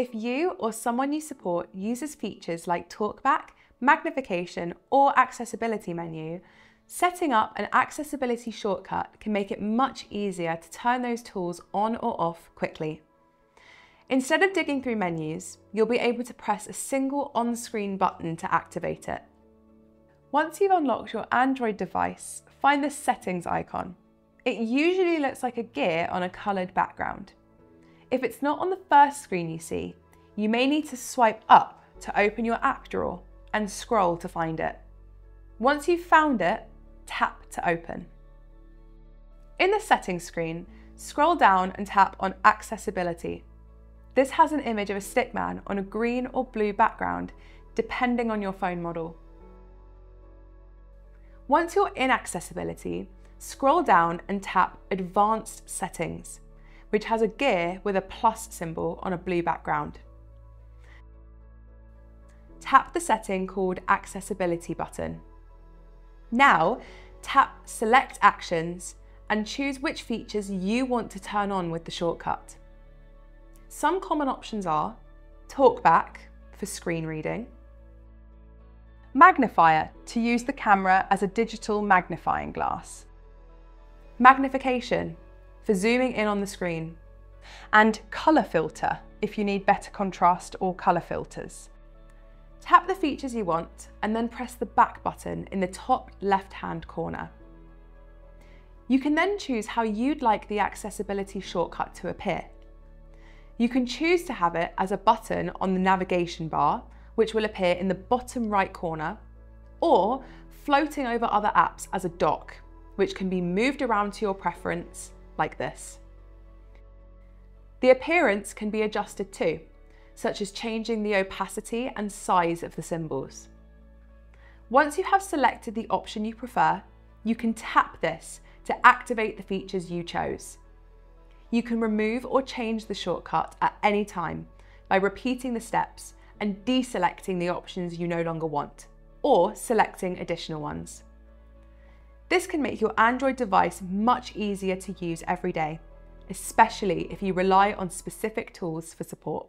If you or someone you support uses features like talkback, magnification, or accessibility menu, setting up an accessibility shortcut can make it much easier to turn those tools on or off quickly. Instead of digging through menus, you'll be able to press a single on-screen button to activate it. Once you've unlocked your Android device, find the settings icon. It usually looks like a gear on a coloured background. If it's not on the first screen you see, you may need to swipe up to open your app drawer and scroll to find it. Once you've found it, tap to open. In the settings screen, scroll down and tap on Accessibility. This has an image of a stick man on a green or blue background, depending on your phone model. Once you're in Accessibility, scroll down and tap Advanced Settings which has a gear with a plus symbol on a blue background. Tap the setting called Accessibility button. Now, tap Select Actions and choose which features you want to turn on with the shortcut. Some common options are Talkback for screen reading, Magnifier to use the camera as a digital magnifying glass, Magnification for zooming in on the screen, and colour filter if you need better contrast or colour filters. Tap the features you want and then press the back button in the top left-hand corner. You can then choose how you'd like the accessibility shortcut to appear. You can choose to have it as a button on the navigation bar, which will appear in the bottom right corner, or floating over other apps as a dock, which can be moved around to your preference like this. The appearance can be adjusted too, such as changing the opacity and size of the symbols. Once you have selected the option you prefer, you can tap this to activate the features you chose. You can remove or change the shortcut at any time by repeating the steps and deselecting the options you no longer want, or selecting additional ones. This can make your Android device much easier to use every day, especially if you rely on specific tools for support.